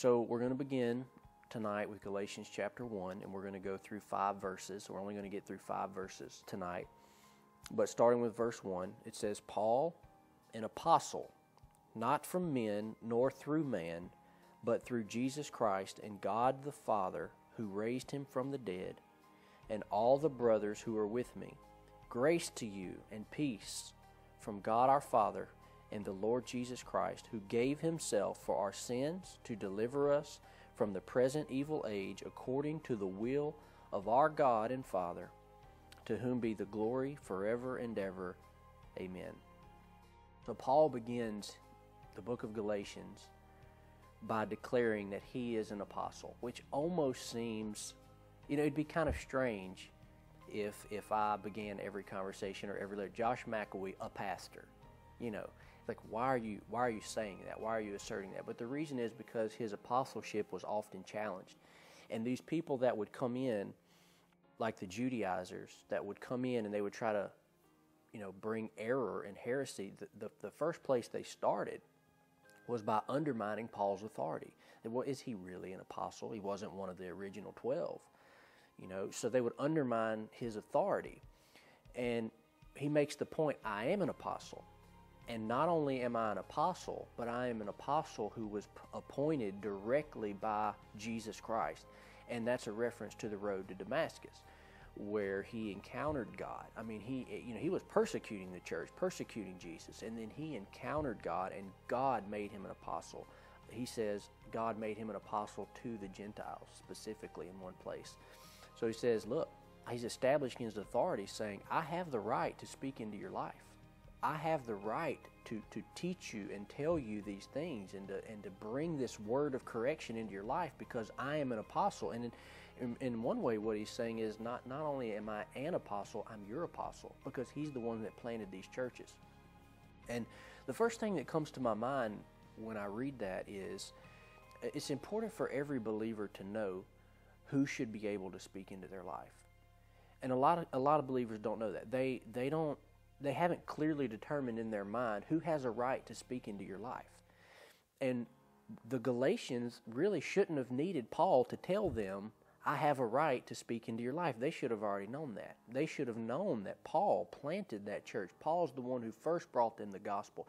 So we're going to begin tonight with Galatians chapter 1, and we're going to go through five verses. We're only going to get through five verses tonight. But starting with verse 1, it says, Paul, an apostle, not from men nor through man, but through Jesus Christ and God the Father, who raised him from the dead, and all the brothers who are with me. Grace to you and peace from God our Father and the Lord Jesus Christ, who gave himself for our sins to deliver us from the present evil age according to the will of our God and Father, to whom be the glory forever and ever. Amen. So Paul begins the book of Galatians by declaring that he is an apostle, which almost seems, you know, it'd be kind of strange if if I began every conversation or every letter, Josh McElwee, a pastor, you know, like why are you why are you saying that? Why are you asserting that? But the reason is because his apostleship was often challenged, and these people that would come in, like the Judaizers, that would come in and they would try to, you know, bring error and heresy. The the, the first place they started was by undermining Paul's authority. Well, is he really an apostle? He wasn't one of the original twelve. You know, so they would undermine his authority. And he makes the point I am an apostle. And not only am I an apostle, but I am an apostle who was appointed directly by Jesus Christ. And that's a reference to the road to Damascus where he encountered God. I mean, he eh, you know, he was persecuting the church, persecuting Jesus, and then he encountered God and God made him an apostle. He says God made him an apostle to the Gentiles specifically in one place. So he says, look, he's establishing his authority saying, I have the right to speak into your life. I have the right to, to teach you and tell you these things and to, and to bring this word of correction into your life because I am an apostle. And in, in, in, one way, what he's saying is not, not only am I an apostle, I'm your apostle because he's the one that planted these churches. And the first thing that comes to my mind when I read that is it's important for every believer to know who should be able to speak into their life. And a lot of a lot of believers don't know that. They they don't they haven't clearly determined in their mind who has a right to speak into your life. And the Galatians really shouldn't have needed Paul to tell them, I have a right to speak into your life. They should have already known that. They should have known that Paul planted that church. Paul's the one who first brought them the gospel.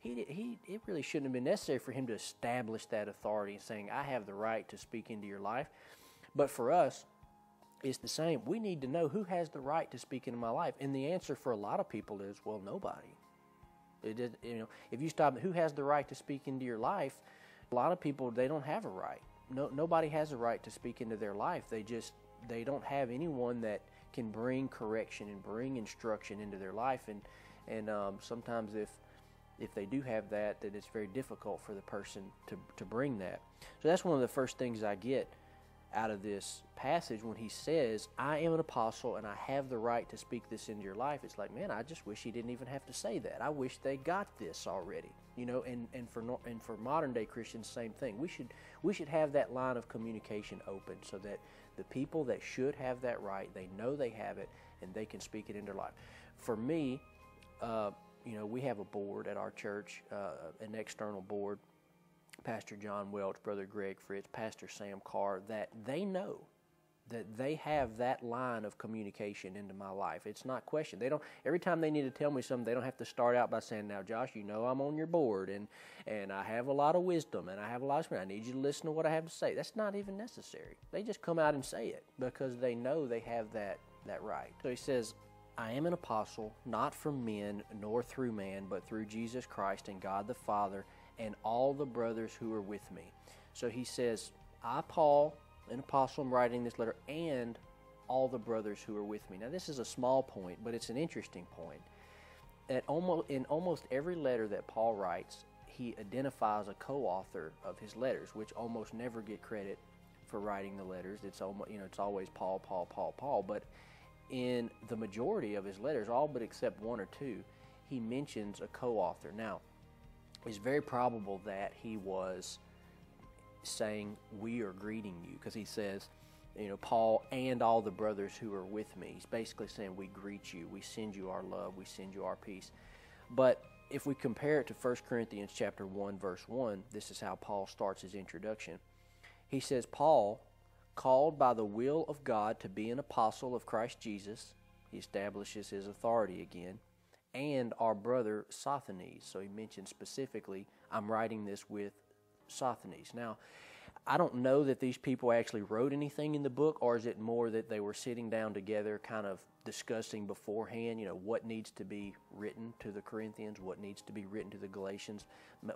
He, he, it really shouldn't have been necessary for him to establish that authority and saying, I have the right to speak into your life. But for us, it's the same. We need to know who has the right to speak into my life. And the answer for a lot of people is, well, nobody. It is, you know, if you stop, who has the right to speak into your life? A lot of people they don't have a right. No, nobody has a right to speak into their life. They just they don't have anyone that can bring correction and bring instruction into their life. And and um, sometimes if if they do have that, that it's very difficult for the person to to bring that. So that's one of the first things I get out of this passage when he says, I am an apostle and I have the right to speak this into your life. It's like, man, I just wish he didn't even have to say that. I wish they got this already. You know, and, and for and for modern day Christians, same thing. We should we should have that line of communication open so that the people that should have that right, they know they have it and they can speak it into their life. For me, uh, you know, we have a board at our church, uh, an external board Pastor John Welch, Brother Greg Fritz, Pastor Sam Carr, that they know that they have that line of communication into my life. It's not questioned. They don't every time they need to tell me something, they don't have to start out by saying, "Now, Josh, you know I'm on your board and and I have a lot of wisdom and I have a lot of spirit. I need you to listen to what I have to say." That's not even necessary. They just come out and say it because they know they have that that right. So he says, I am an apostle, not from men nor through man, but through Jesus Christ and God the Father and all the brothers who are with me. So he says, I, Paul, an apostle, am writing this letter, and all the brothers who are with me. Now, this is a small point, but it's an interesting point. At almost, in almost every letter that Paul writes, he identifies a co author of his letters, which almost never get credit for writing the letters. It's almost, you know, it's always Paul, Paul, Paul, Paul. But in the majority of his letters, all but except one or two, he mentions a co author. Now, it's very probable that he was saying, We are greeting you, because he says, you know, Paul and all the brothers who are with me. He's basically saying, We greet you, we send you our love, we send you our peace. But if we compare it to 1 Corinthians chapter 1 verse 1, this is how Paul starts his introduction. He says, "Paul, called by the will of God to be an apostle of Christ Jesus, he establishes his authority again, and our brother Sosthenes." So he mentioned specifically, "I'm writing this with Sosthenes." Now, I don't know that these people actually wrote anything in the book, or is it more that they were sitting down together, kind of discussing beforehand, you know, what needs to be written to the Corinthians, what needs to be written to the Galatians,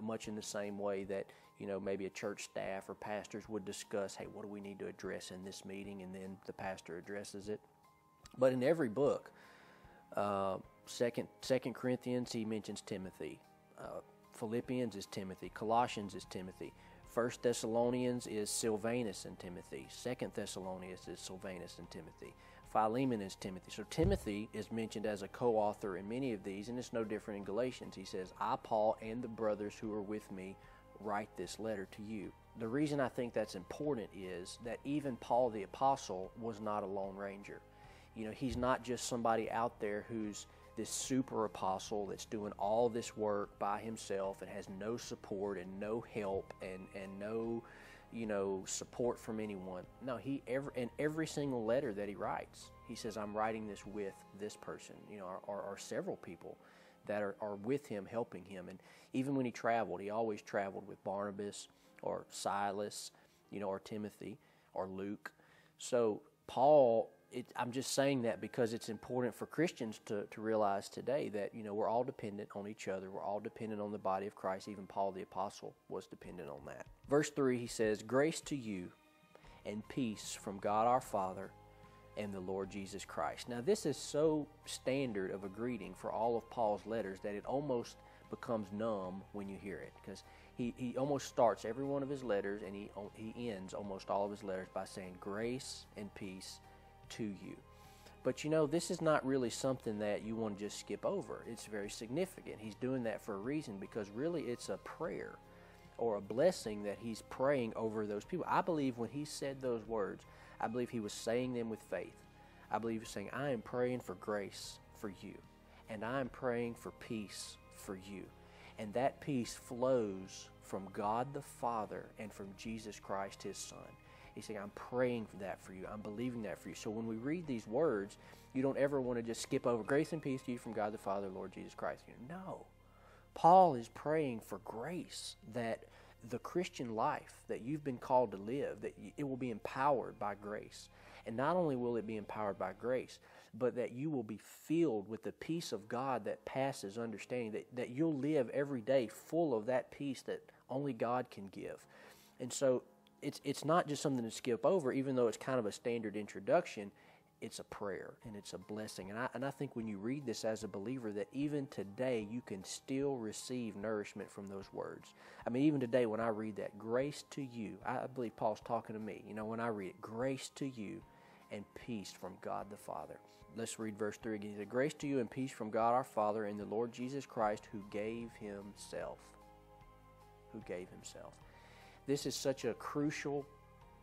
much in the same way that, you know, maybe a church staff or pastors would discuss, hey, what do we need to address in this meeting, and then the pastor addresses it. But in every book, uh, second Second Corinthians, he mentions Timothy. Uh, Philippians is Timothy. Colossians is Timothy. First Thessalonians is Silvanus and Timothy. Second Thessalonians is Silvanus and Timothy. Philemon is Timothy. So Timothy is mentioned as a co-author in many of these, and it's no different in Galatians. He says, "I, Paul, and the brothers who are with me, write this letter to you." The reason I think that's important is that even Paul the apostle was not a lone ranger. You know, he's not just somebody out there who's this super apostle that's doing all this work by himself and has no support and no help and, and no you know support from anyone. No he ever in every single letter that he writes he says i'm writing this with this person you know or, several people that are, are with him helping him. And even when he traveled he always traveled with barnabas or silas you know or timothy or luke. So paul it, I'm just saying that because it's important for Christians to, to realize today that you know we're all dependent on each other. We're all dependent on the body of Christ. Even Paul the apostle was dependent on that. Verse three, he says, "Grace to you, and peace from God our Father and the Lord Jesus Christ." Now this is so standard of a greeting for all of Paul's letters that it almost becomes numb when you hear it because he, he almost starts every one of his letters and he he ends almost all of his letters by saying grace and peace to you. But you know, this is not really something that you want to just skip over. It's very significant. He's doing that for a reason because really it's a prayer or a blessing that he's praying over those people. I believe when he said those words, I believe he was saying them with faith. I believe he's saying, I am praying for grace for you, and I am praying for peace for you. And that peace flows from God the Father and from Jesus Christ, his Son. He's saying, I'm praying for that for you. I'm believing that for you. So when we read these words, you don't ever want to just skip over grace and peace to you from God the Father, Lord Jesus Christ. You know, no. Paul is praying for grace that the Christian life that you've been called to live, that it will be empowered by grace. And not only will it be empowered by grace, but that you will be filled with the peace of God that passes understanding, that, that you'll live every day full of that peace that only God can give. And so it's it's not just something to skip over, even though it's kind of a standard introduction. It's a prayer and it's a blessing, and I and I think when you read this as a believer, that even today you can still receive nourishment from those words. I mean, even today when I read that, grace to you, I believe Paul's talking to me. You know, when I read it, grace to you, and peace from God the Father. Let's read verse 3 again. He said, Grace to you and peace from God our Father and the Lord Jesus Christ, who gave himself. Who gave himself. This is such a crucial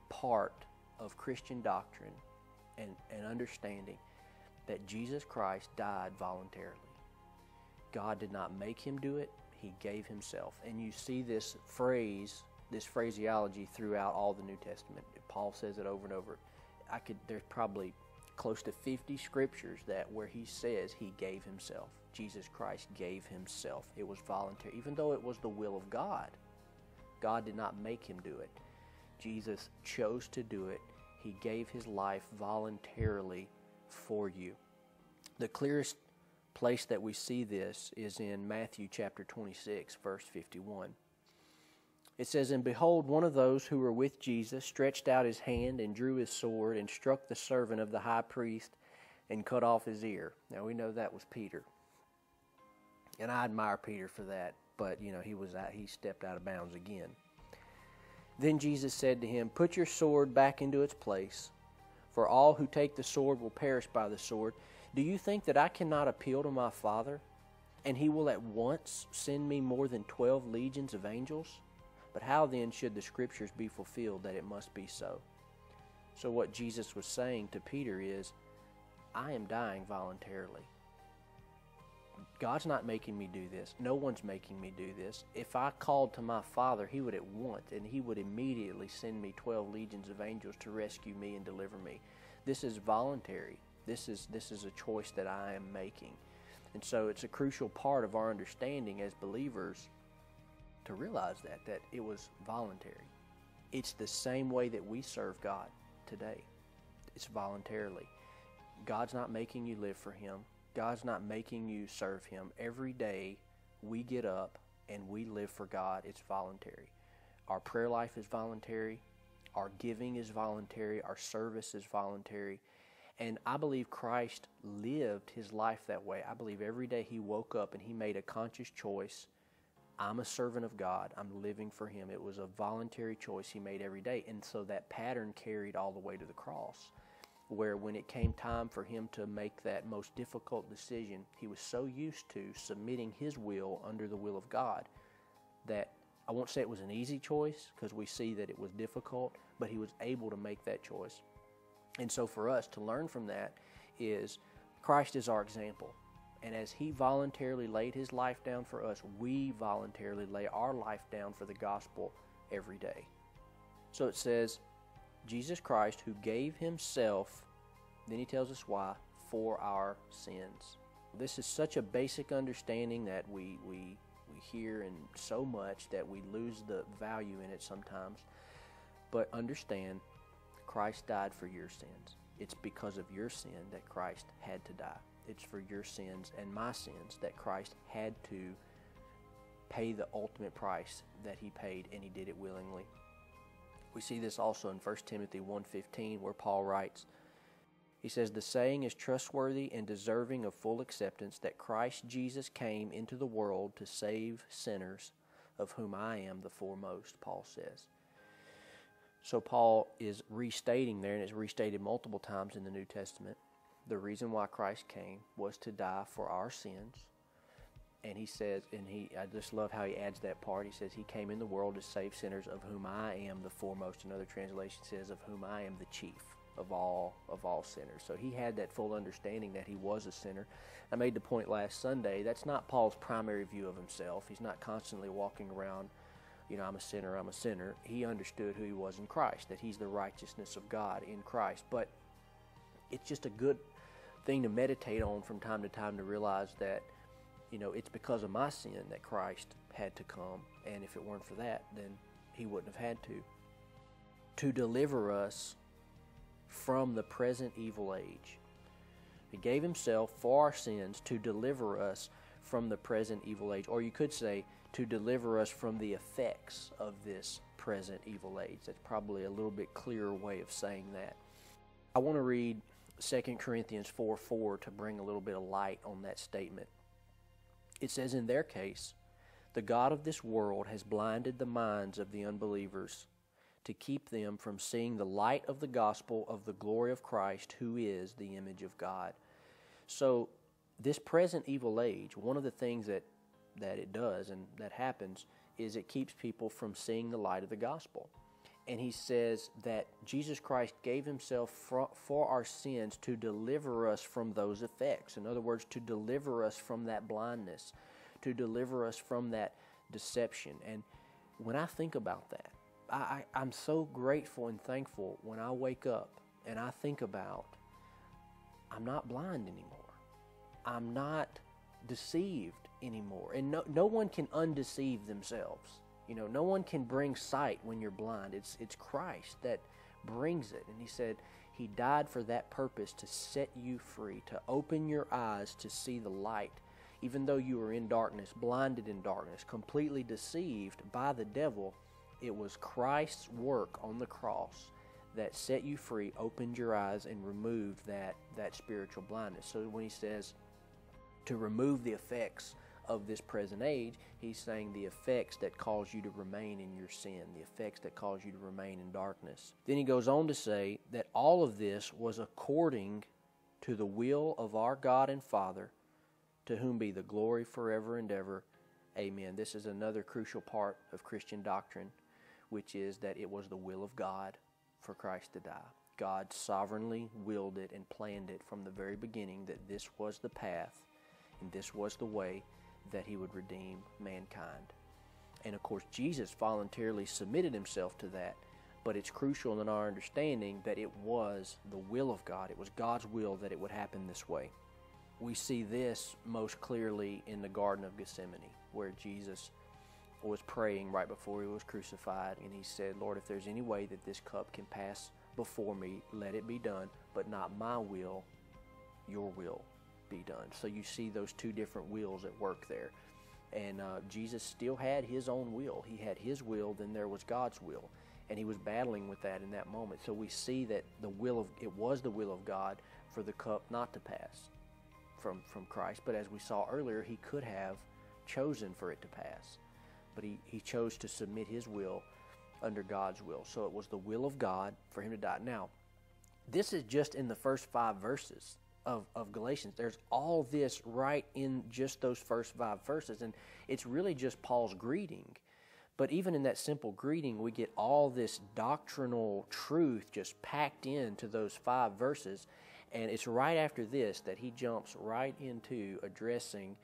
part of Christian doctrine and, and understanding that Jesus Christ died voluntarily. God did not make him do it, he gave himself. And you see this phrase, this phraseology throughout all the New Testament. Paul says it over and over. I could there's probably close to 50 scriptures that where he says he gave himself. Jesus Christ gave himself. It was voluntary even though it was the will of God. God did not make him do it. Jesus chose to do it. He gave his life voluntarily for you. The clearest place that we see this is in Matthew chapter 26, verse 51. It says, And behold, one of those who were with Jesus stretched out his hand and drew his sword and struck the servant of the high priest and cut off his ear. Now we know that was Peter. And I admire Peter for that but you know he was out, he stepped out of bounds again. Then Jesus said to him, "Put your sword back into its place, for all who take the sword will perish by the sword. Do you think that I cannot appeal to my Father, and he will at once send me more than 12 legions of angels? But how then should the scriptures be fulfilled that it must be so?" So what Jesus was saying to Peter is, "I am dying voluntarily." God's not making me do this. No one's making me do this. If I called to my Father, He would at once and He would immediately send me 12 legions of angels to rescue me and deliver me. This is voluntary. This is, this is a choice that I am making. And so it's a crucial part of our understanding as believers to realize that, that it was voluntary. It's the same way that we serve God today. It's voluntarily. God's not making you live for Him. God's not making you serve Him. Every day we get up and we live for God. It's voluntary. Our prayer life is voluntary. Our giving is voluntary. Our service is voluntary. And I believe Christ lived his life that way. I believe every day he woke up and he made a conscious choice. I'm a servant of God. I'm living for him. It was a voluntary choice he made every day. And so that pattern carried all the way to the cross, where when it came time for him to make that most difficult decision, he was so used to submitting his will under the will of God that I won't say it was an easy choice because we see that it was difficult, but he was able to make that choice. And so for us to learn from that is Christ is our example. And as he voluntarily laid his life down for us, we voluntarily lay our life down for the gospel every day. So it says, Jesus Christ, who gave himself, then he tells us why, for our sins. This is such a basic understanding that we, we, we hear in so much that we lose the value in it sometimes. But understand Christ died for your sins. It's because of your sin that Christ had to die. It's for your sins and my sins that Christ had to pay the ultimate price that he paid and he did it willingly. We see this also in 1 Timothy 1:15 where Paul writes he says the saying is trustworthy and deserving of full acceptance that Christ Jesus came into the world to save sinners of whom I am the foremost Paul says. So Paul is restating there, and it's restated multiple times in the New Testament. The reason why Christ came was to die for our sins. And he says, and he, I just love how he adds that part. He says, He came in the world to save sinners, of whom I am the foremost. Another translation says, Of whom I am the chief of all of all sinners. So he had that full understanding that he was a sinner. I made the point last Sunday. That's not Paul's primary view of himself. He's not constantly walking around you know, I'm a sinner, I'm a sinner. He understood who he was in Christ, that he's the righteousness of God in Christ. But it's just a good thing to meditate on from time to time to realize that, you know, it's because of my sin that Christ had to come. And if it weren't for that, then he wouldn't have had to. To deliver us from the present evil age. He gave himself for our sins to deliver us from the present evil age. Or you could say, to deliver us from the effects of this present evil age. That's probably a little bit clearer way of saying that. I want to read 2 Corinthians 4 4 to bring a little bit of light on that statement. It says, In their case, the God of this world has blinded the minds of the unbelievers to keep them from seeing the light of the gospel of the glory of Christ, who is the image of God. So, this present evil age, one of the things that that it does and that happens is it keeps people from seeing the light of the gospel. And he says that Jesus Christ gave himself for, for, our sins to deliver us from those effects. In other words, to deliver us from that blindness, to deliver us from that deception. And when I think about that, I, I'm so grateful and thankful when I wake up and I think about I'm not blind anymore. I'm not deceived anymore. And no, no one can undeceive themselves. You know, no one can bring sight when you're blind. It's, it's Christ that brings it. And He said, He died for that purpose to set you free, to open your eyes to see the light. Even though you were in darkness, blinded in darkness, completely deceived by the devil, it was Christ's work on the cross that set you free, opened your eyes, and removed that, that spiritual blindness. So when he says to remove the effects of this present age, he's saying the effects that cause you to remain in your sin, the effects that cause you to remain in darkness. Then he goes on to say that all of this was according to the will of our God and Father, to whom be the glory forever and ever. Amen. This is another crucial part of Christian doctrine, which is that it was the will of God for Christ to die. God sovereignly willed it and planned it from the very beginning that this was the path And this was the way that he would redeem mankind. And of course, Jesus voluntarily submitted himself to that. But it's crucial in our understanding that it was the will of God. It was God's will that it would happen this way. We see this most clearly in the Garden of Gethsemane, where Jesus was praying right before he was crucified, and he said, Lord, if there's any way that this cup can pass before me, let it be done, but not my will, your will be done. So you see those two different wills at work there. And uh, Jesus still had his own will. He had his will, then there was God's will. And he was battling with that in that moment. So we see that the will of it was the will of God for the cup not to pass from, from Christ. But as we saw earlier, he could have chosen for it to pass. But he, he chose to submit his will under God's will. So it was the will of God for him to die. Now, this is just in the first five verses of, of Galatians. There's all this right in just those first five verses, and it's really just Paul's greeting. But even in that simple greeting, we get all this doctrinal truth just packed into those five verses. And it's right after this that he jumps right into addressing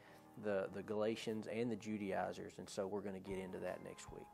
the, the Galatians and the Judaizers. And so we're going to get into that next week.